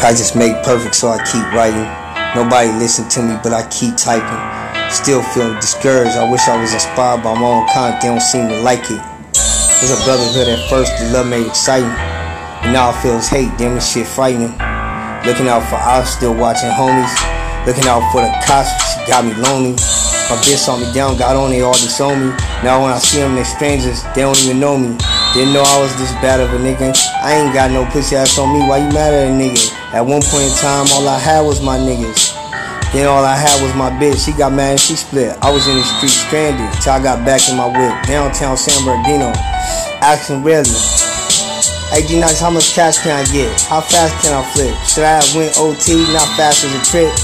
Practice make perfect, so I keep writing. Nobody listen to me, but I keep typing. Still feeling discouraged. I wish I was inspired by my own content. They don't seem to like it. There's a brotherhood at first, the love made exciting. And now I feel his hate, damn this shit frightening. Looking out for us, still watching homies. Looking out for the cops, she got me lonely. My bitch saw me down, got on, they all disown me. Now when I see them, they strangers, they don't even know me. Didn't know I was this bad of a nigga. I ain't got no pussy ass on me, why you mad at a nigga? At one point in time, all I had was my niggas. Then all I had was my bitch. She got mad and she split. I was in the street stranded till I got back in my whip. Downtown San Bernardino. Asking really. Hey Nice, how much cash can I get? How fast can I flip? Should I have went OT? Not fast as a trip.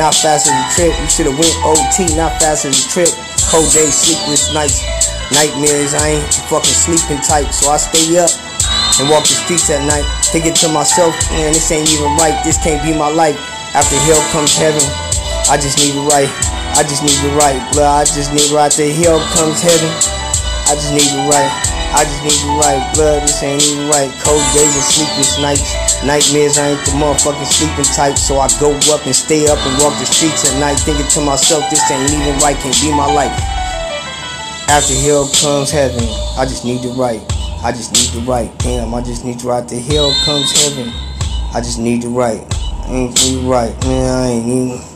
Not fast as a trip. You should have went OT. Not fast as a trip. Cold days, sleepless nights, nightmares. I ain't fucking sleeping tight, so I stay up and walk the streets at night. Thinking to myself, man, this ain't even right. This can't be my life. After hell comes heaven. I just need to write. I just need to write, Blood, I just need to write. After hell comes heaven. I just need to write. I just need to write, Blood, this ain't even right. Cold days and sleepless nights. Nightmares, I ain't the motherfucking sleeping type. So I go up and stay up and walk the streets at night. Thinking to myself, this ain't even right. Can't be my life. After hell comes heaven. I just need to write. I just need to write. Damn, I just need to write. The hell comes heaven. I just need to write. I ain't need to write. Man, I ain't even.